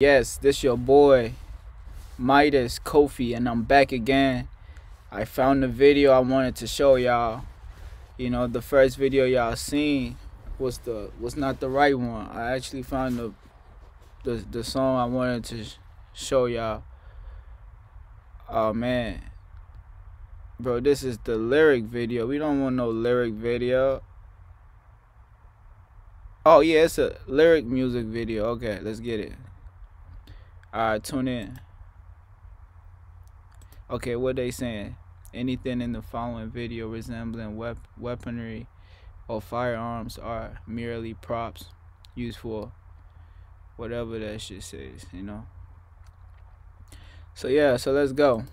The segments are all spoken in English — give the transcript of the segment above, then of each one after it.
Yes, this your boy Midas Kofi and I'm back again. I found the video I wanted to show y'all. You know, the first video y'all seen was the was not the right one. I actually found the the the song I wanted to show y'all. Oh man. Bro, this is the lyric video. We don't want no lyric video. Oh yeah, it's a lyric music video. Okay, let's get it. Alright, tune in. Okay, what they saying? Anything in the following video resembling wep weaponry or firearms are merely props used for whatever that shit says, you know? So yeah, so let's go.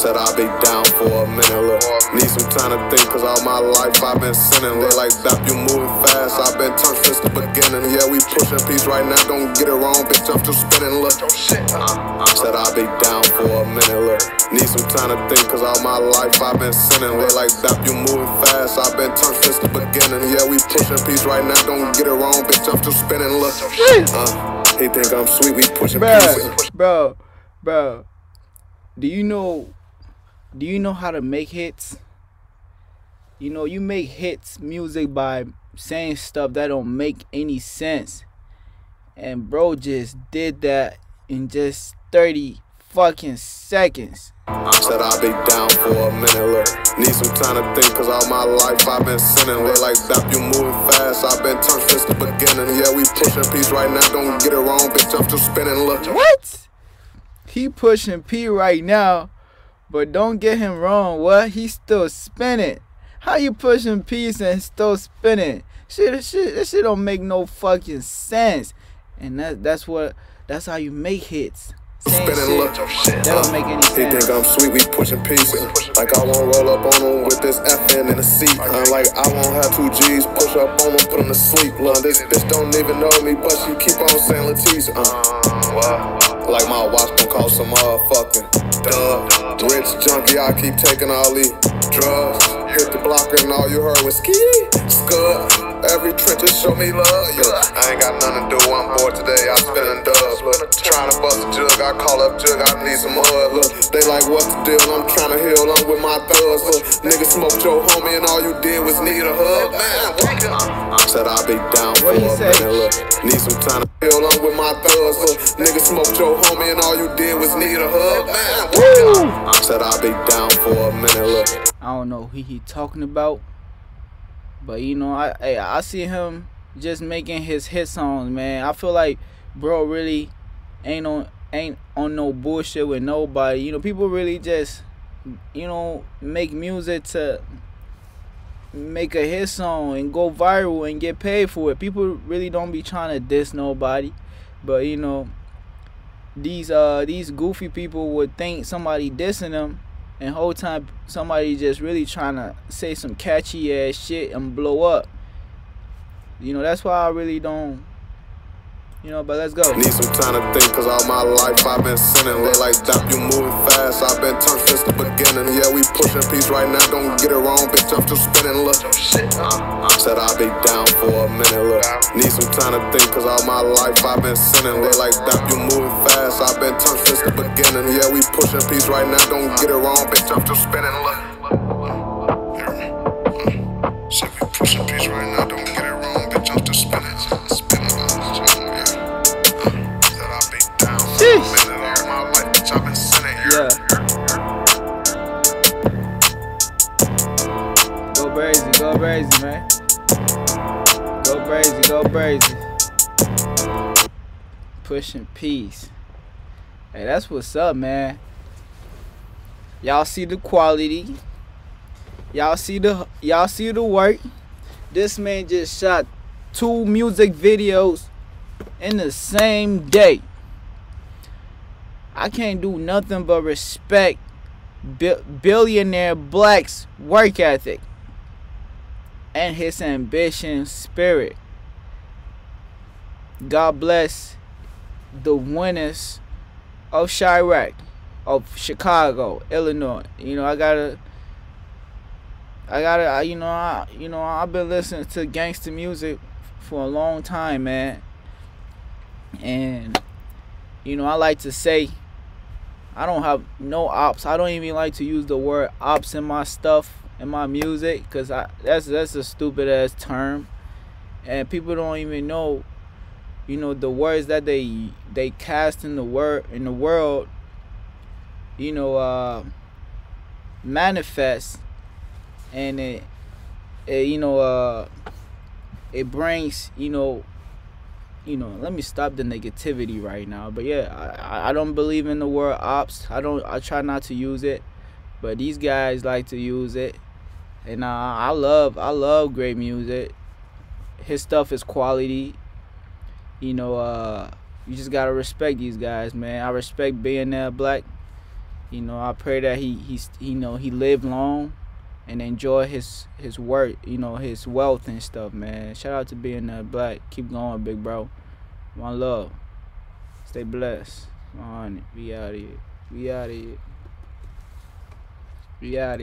Said I'll be down for a minute, look. Need some time to think, cause all my life I've been sinning. Look like that, you moving fast. I've been turned since the beginning. Yeah, we pushing peace right now, don't get it wrong, bitch. I'm still spinning, look. Said I'll be down for a minute, look. Need some time to think, cause all my life I've been sinning. Look like that, you moving fast. I've been turned since the beginning. Yeah, we pushing peace right now, don't get it wrong, bitch. I'm still spinning, look. Uh, he think I'm sweet, we pushing peace. Bro, bro, do you know do you know how to make hits? You know, you make hits music by saying stuff that don't make any sense. And bro just did that in just 30 fucking seconds. Said I'll be down for a minute, look. Need some time to think, cause all my life I've been sinning. Look like that, you moving fast. I've been turned since the beginning. Yeah, we pushing peace right now. Don't get it wrong, bitch. I'm still spinning, look. What? He pushing P right now but don't get him wrong, what? He's still spinning. How you pushing peace and still spinning? Shit, shit, this shit don't make no fucking sense. And that that's what that's how you make hits. Spinning look, that don't make any sense. He think I'm sweet, we pushing peace. Like I won't roll up on him with this FN in the seat. I'm like I won't have two G's, push up on him, put him to sleep. Look, this bitch don't even know me, but she keep on saying Latisse. Uh. Like my watch don't cost some motherfucking dub. Rich junkie, I keep taking all these drugs. Hit the blocker and all you heard was ski, scud. Every trench just show me love, yeah. I ain't got nothing to do, I'm bored today, I'm spinning dubs. Look, trying to bust a jug, I call up jug, I need some mud. Look, they like, what's the deal? I'm trying to heal, I'm with my thugs. Look, nigga smoked your homie and all you did was need a hug. Man, wake up. Said I'll be down for a minute, look. Need some time to heal, I'm with my thugs. Look, nigga smoked your homie and all you did was need a hug. Man, wake up. Said I'll be down for a minute, look. I don't know who he talking about. But you know, I hey, I see him just making his hit songs, man. I feel like bro really ain't on ain't on no bullshit with nobody. You know, people really just you know make music to make a hit song and go viral and get paid for it. People really don't be trying to diss nobody. But you know, these uh these goofy people would think somebody dissing them and whole time somebody just really trying to say some catchy ass shit and blow up. You know, that's why I really don't you know, but let's go. Need some time to think, cause all my life I've been sinning. Look like that, you moving fast. I've been turned since the beginning. Yeah, we pushing peace right now. Don't get it wrong, bitch. I'm still spinning. Look, I uh, uh. said I'll be down for a minute. Look, need some time to think, cause all my life I've been sinning. Look like that, you moving fast. I've been turned since the beginning. Yeah, we pushing peace right now. Don't get it wrong, bitch. I'm still spinning. Look. Go crazy, go crazy, man. Go crazy, go crazy. Pushing peace. Hey, that's what's up, man. Y'all see the quality. Y'all see the y'all see the work. This man just shot two music videos in the same day. I can't do nothing but respect billionaire black's work ethic and his ambition spirit. God bless the winners of Chiraq, of Chicago, Illinois. You know, I gotta, I gotta, you know, I, you know, I've been listening to gangster music for a long time, man, and you know, I like to say, I don't have no ops. I don't even like to use the word ops in my stuff in my music, cause I that's that's a stupid ass term, and people don't even know you know the words that they they cast in the word in the world you know uh manifest. And it, it you know uh it brings you know you know let me stop the negativity right now. But yeah i i don't believe in the word ops. I don't i try not to use it but these guys like to use it and uh, i love i love great music his stuff is quality you know, uh, you just gotta respect these guys, man. I respect Billionaire Black. You know, I pray that he he's you know he live long and enjoy his his work, you know, his wealth and stuff, man. Shout out to Billionaire Black. Keep going, big bro. One love. Stay blessed. On it. We out of here. We out of here. We out of here.